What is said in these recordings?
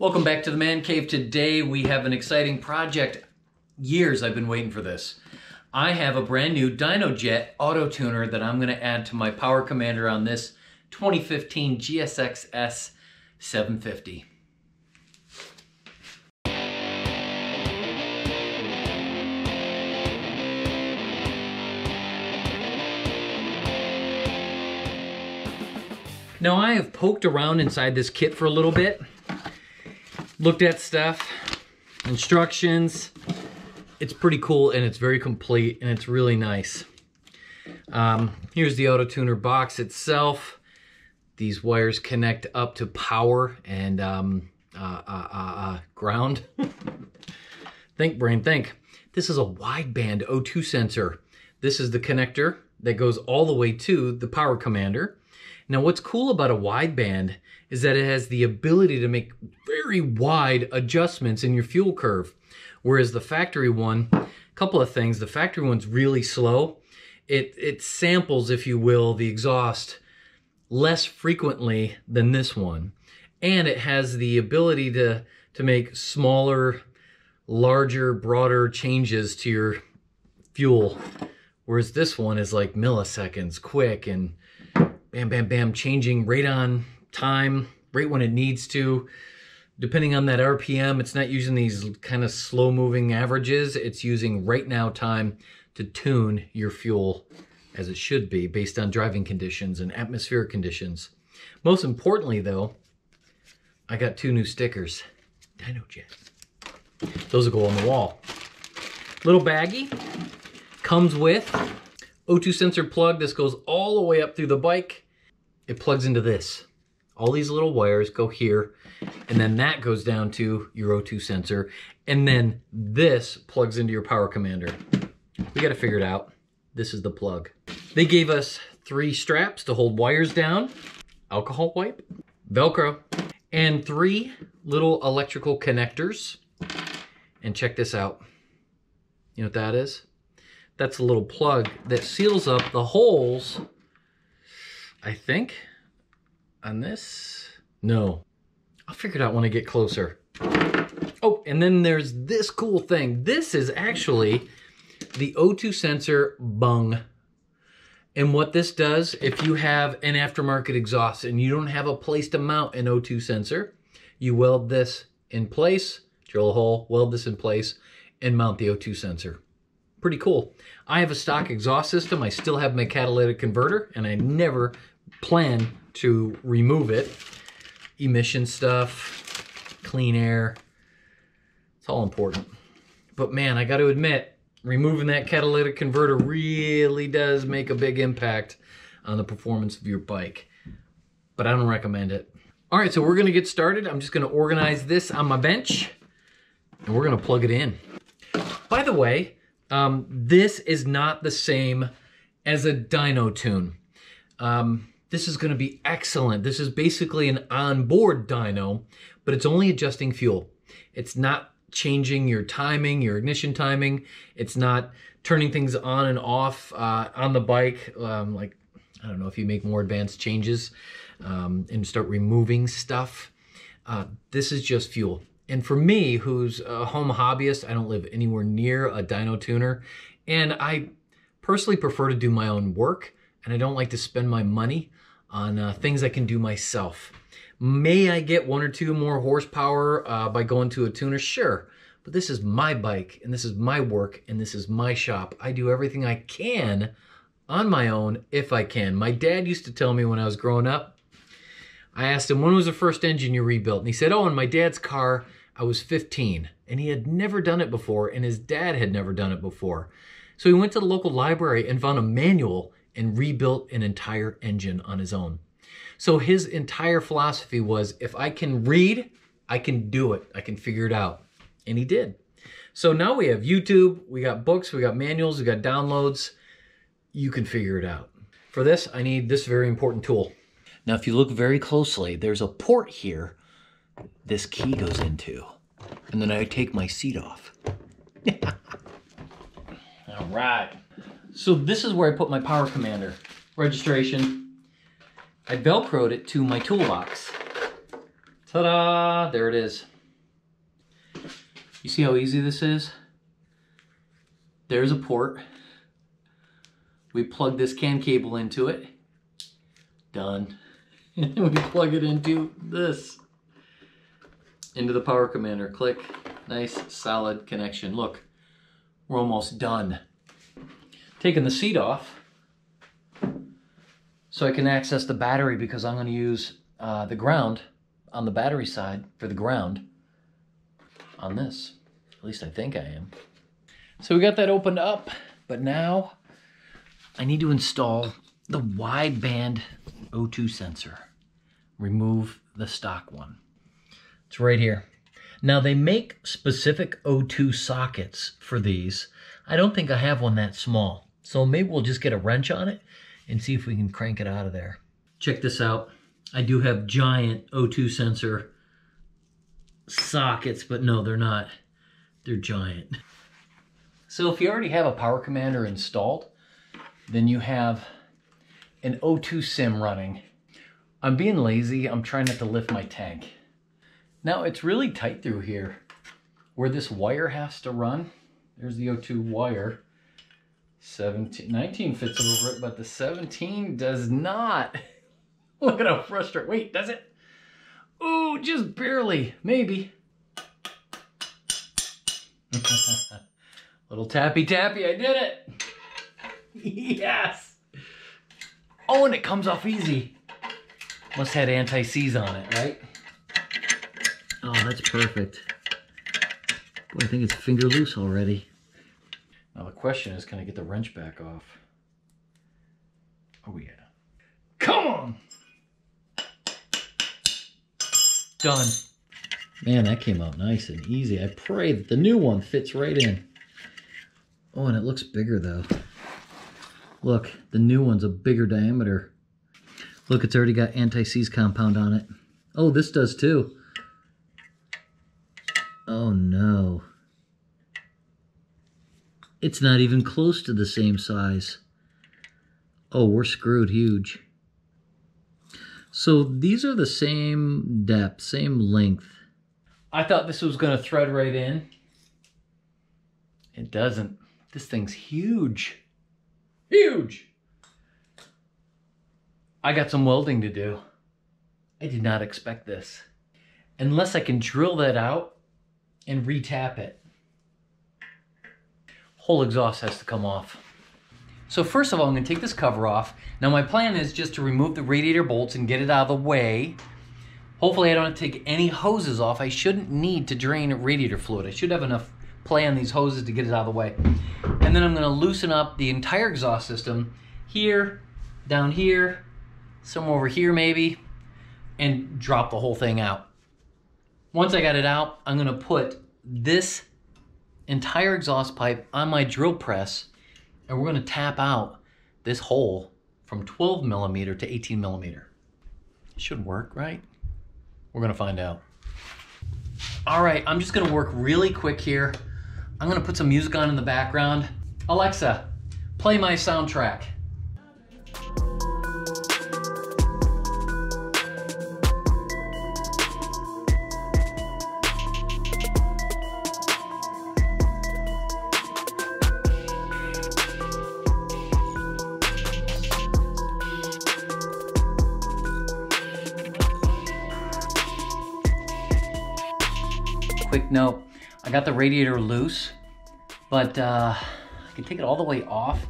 Welcome back to the Man Cave. Today we have an exciting project. Years I've been waiting for this. I have a brand new DynoJet auto tuner that I'm going to add to my Power Commander on this 2015 GSX S 750. Now I have poked around inside this kit for a little bit, looked at stuff, instructions. It's pretty cool and it's very complete and it's really nice. Um, here's the auto tuner box itself. These wires connect up to power and um, uh, uh, uh, uh ground. think brain, think. This is a wideband O2 sensor. This is the connector that goes all the way to the power commander. Now, what's cool about a wideband is that it has the ability to make very wide adjustments in your fuel curve. Whereas the factory one, a couple of things, the factory one's really slow. It, it samples, if you will, the exhaust less frequently than this one. And it has the ability to, to make smaller, larger, broader changes to your fuel. Whereas this one is like milliseconds quick and bam, bam, bam, changing right on time, right when it needs to. Depending on that RPM, it's not using these kind of slow moving averages. It's using right now time to tune your fuel as it should be based on driving conditions and atmospheric conditions. Most importantly though, I got two new stickers. Dino DynoJet. Those will go on the wall. Little baggie. Comes with O2 sensor plug. This goes all the way up through the bike. It plugs into this. All these little wires go here, and then that goes down to your O2 sensor, and then this plugs into your power commander. We gotta figure it out. This is the plug. They gave us three straps to hold wires down, alcohol wipe, Velcro, and three little electrical connectors. And check this out. You know what that is? That's a little plug that seals up the holes, I think, on this. No, I'll figure it out when I get closer. Oh, and then there's this cool thing. This is actually the O2 sensor bung. And what this does, if you have an aftermarket exhaust and you don't have a place to mount an O2 sensor, you weld this in place, drill a hole, weld this in place, and mount the O2 sensor pretty cool. I have a stock exhaust system. I still have my catalytic converter, and I never plan to remove it. Emission stuff, clean air, it's all important. But man, I got to admit, removing that catalytic converter really does make a big impact on the performance of your bike. But I don't recommend it. All right, so we're gonna get started. I'm just gonna organize this on my bench and we're gonna plug it in. By the way, um, this is not the same as a dyno tune. Um, this is going to be excellent. This is basically an onboard dyno, but it's only adjusting fuel. It's not changing your timing, your ignition timing. It's not turning things on and off uh, on the bike. Um, like, I don't know if you make more advanced changes um, and start removing stuff. Uh, this is just fuel. And for me, who's a home hobbyist, I don't live anywhere near a dyno tuner. And I personally prefer to do my own work. And I don't like to spend my money on uh, things I can do myself. May I get one or two more horsepower uh, by going to a tuner? Sure. But this is my bike and this is my work and this is my shop. I do everything I can on my own if I can. My dad used to tell me when I was growing up, I asked him, when was the first engine you rebuilt? And he said, oh, in my dad's car, I was 15 and he had never done it before and his dad had never done it before. So he went to the local library and found a manual and rebuilt an entire engine on his own. So his entire philosophy was if I can read, I can do it. I can figure it out. And he did. So now we have YouTube, we got books, we got manuals, we got downloads. You can figure it out. For this, I need this very important tool. Now, if you look very closely, there's a port here this key goes into. And then I take my seat off. All right. So this is where I put my power commander. Registration. I Velcroed it to my toolbox. Ta-da! There it is. You see how easy this is? There's a port. We plug this CAN cable into it. Done. and then we plug it into this. Into the power commander. Click. Nice, solid connection. Look, we're almost done. Taking the seat off so I can access the battery because I'm going to use uh, the ground on the battery side for the ground on this. At least I think I am. So we got that opened up, but now I need to install the wideband O2 sensor. Remove the stock one. It's right here. Now they make specific O2 sockets for these. I don't think I have one that small. So maybe we'll just get a wrench on it and see if we can crank it out of there. Check this out. I do have giant O2 sensor sockets, but no, they're not. They're giant. So if you already have a power commander installed, then you have an O2 sim running. I'm being lazy. I'm trying not to lift my tank. Now it's really tight through here where this wire has to run. There's the O2 wire. 17, 19 fits over it, but the 17 does not. Look at how frustrated. Wait, does it? Oh, just barely. Maybe. Little tappy tappy, I did it. yes. Oh, and it comes off easy. Must have had anti-seize on it, right? Oh, that's perfect. Boy, I think it's finger loose already. Now the question is, can I get the wrench back off? Oh yeah. Come on! Done. Man, that came out nice and easy. I pray that the new one fits right in. Oh, and it looks bigger though. Look, the new one's a bigger diameter. Look, it's already got anti-seize compound on it. Oh, this does too. Oh no. It's not even close to the same size. Oh, we're screwed huge. So these are the same depth, same length. I thought this was going to thread right in. It doesn't. This thing's huge. Huge! I got some welding to do. I did not expect this. Unless I can drill that out and retap it. Whole exhaust has to come off. So first of all, I'm gonna take this cover off. Now my plan is just to remove the radiator bolts and get it out of the way. Hopefully I don't take any hoses off. I shouldn't need to drain radiator fluid. I should have enough play on these hoses to get it out of the way. And then I'm gonna loosen up the entire exhaust system here, down here, somewhere over here maybe, and drop the whole thing out. Once I got it out, I'm gonna put this entire exhaust pipe on my drill press and we're gonna tap out this hole from 12 millimeter to 18 millimeter. It should work, right? We're gonna find out. All right, I'm just gonna work really quick here. I'm gonna put some music on in the background. Alexa, play my soundtrack. Note. I got the radiator loose, but uh, I can take it all the way off,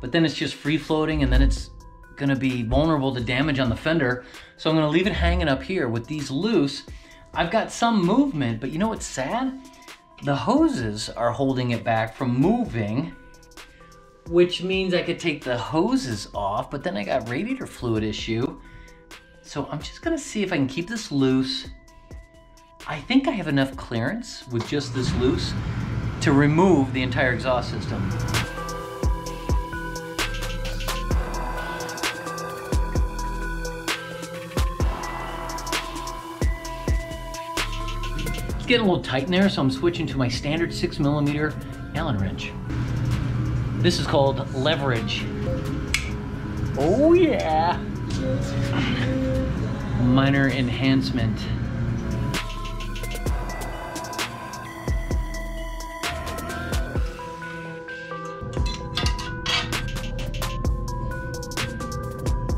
but then it's just free floating and then it's gonna be vulnerable to damage on the fender. So I'm gonna leave it hanging up here with these loose. I've got some movement, but you know what's sad? The hoses are holding it back from moving, which means I could take the hoses off, but then I got radiator fluid issue. So I'm just gonna see if I can keep this loose I think I have enough clearance with just this loose to remove the entire exhaust system. It's getting a little tight in there, so I'm switching to my standard six millimeter Allen wrench. This is called leverage. Oh yeah. Minor enhancement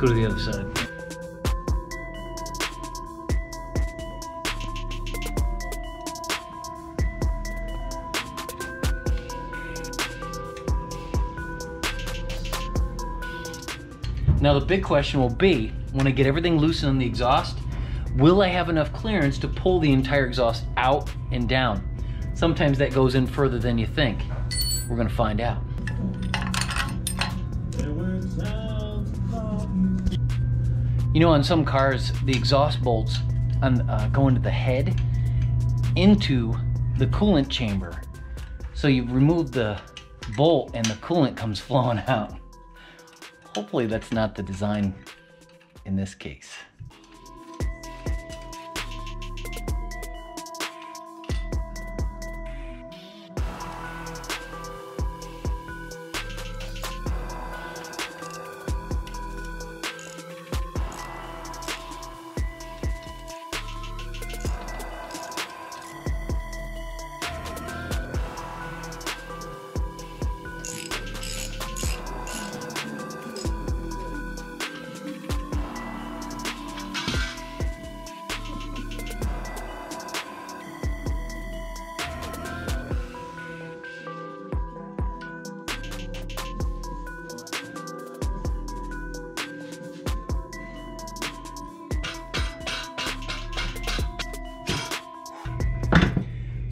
go to the other side. Now the big question will be, when I get everything loosened on the exhaust, will I have enough clearance to pull the entire exhaust out and down? Sometimes that goes in further than you think. We're gonna find out. You know, on some cars, the exhaust bolts on, uh, go into the head, into the coolant chamber. So you remove the bolt and the coolant comes flowing out. Hopefully that's not the design in this case.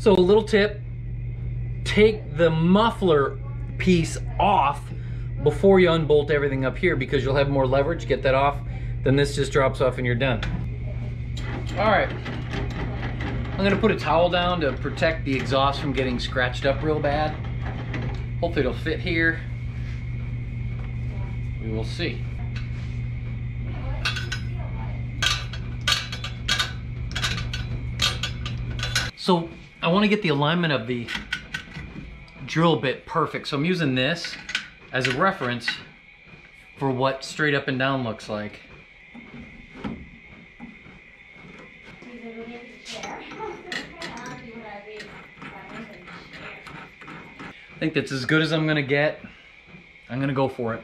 So a little tip, take the muffler piece off before you unbolt everything up here because you'll have more leverage, get that off, then this just drops off and you're done. All right, I'm gonna put a towel down to protect the exhaust from getting scratched up real bad. Hopefully it'll fit here. We will see. So I want to get the alignment of the drill bit perfect. So I'm using this as a reference for what straight up and down looks like. I think that's as good as I'm gonna get. I'm gonna go for it.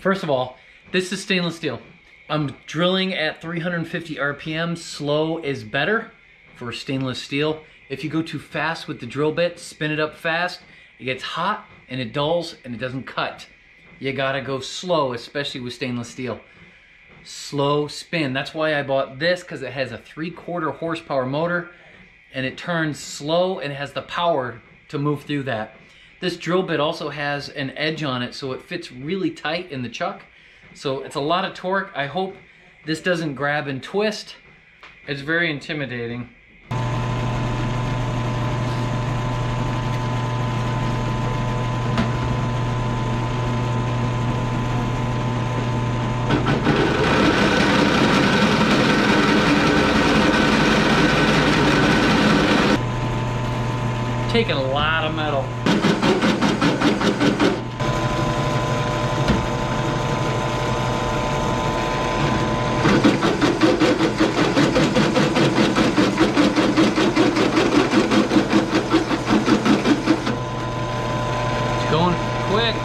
First of all, this is stainless steel. I'm drilling at 350 RPM. Slow is better for stainless steel. If you go too fast with the drill bit, spin it up fast, it gets hot and it dulls and it doesn't cut. You gotta go slow, especially with stainless steel. Slow spin. That's why I bought this because it has a three quarter horsepower motor and it turns slow and has the power to move through that. This drill bit also has an edge on it so it fits really tight in the chuck. So it's a lot of torque. I hope this doesn't grab and twist. It's very intimidating. taking a lot of metal. It's going quick.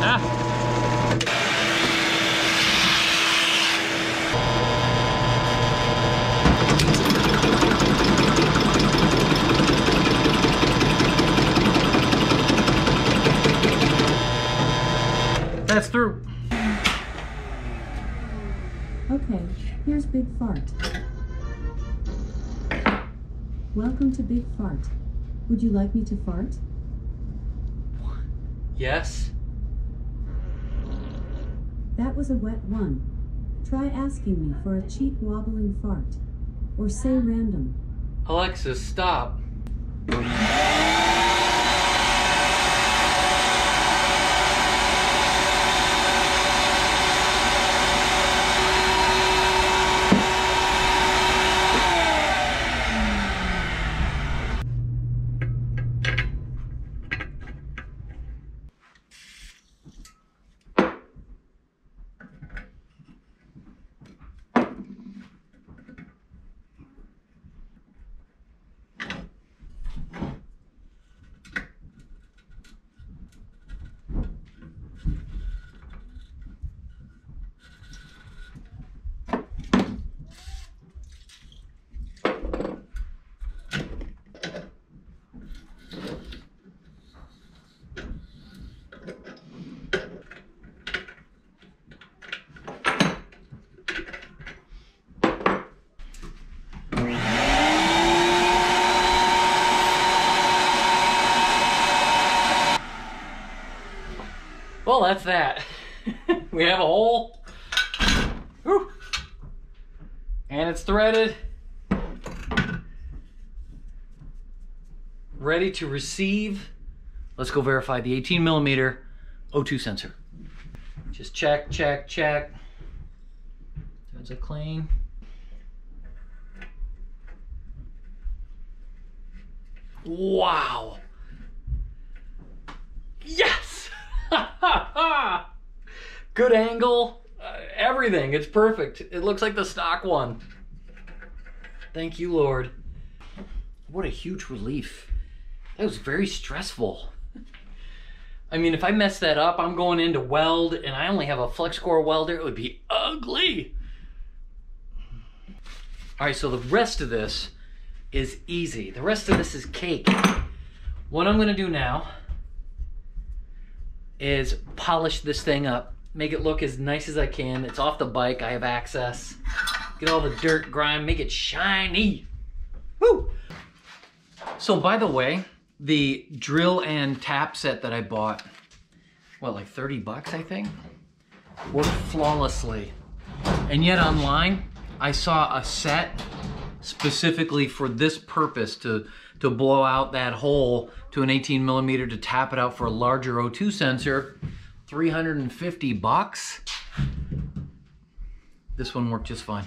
Ah. That's through. Okay, here's Big Fart. Welcome to Big Fart. Would you like me to fart? Yes. That was a wet one. Try asking me for a cheap wobbling fart. Or say random. Alexa, stop. Well, that's that. we have a hole. Whew. And it's threaded. Ready to receive. Let's go verify the 18 millimeter O2 sensor. Just check, check, check. That's a clean. Wow. Yes! Good angle, uh, everything. It's perfect. It looks like the stock one. Thank you, Lord. What a huge relief. That was very stressful. I mean, if I mess that up, I'm going in to weld and I only have a flux core welder, it would be ugly. All right, so the rest of this is easy. The rest of this is cake. What I'm gonna do now is polish this thing up, make it look as nice as I can. It's off the bike, I have access. Get all the dirt, grime, make it shiny. Woo! So by the way, the drill and tap set that I bought, what, like 30 bucks, I think? Worked flawlessly. And yet online, I saw a set specifically for this purpose to, to blow out that hole to an 18 millimeter to tap it out for a larger O2 sensor. 350 bucks. This one worked just fine.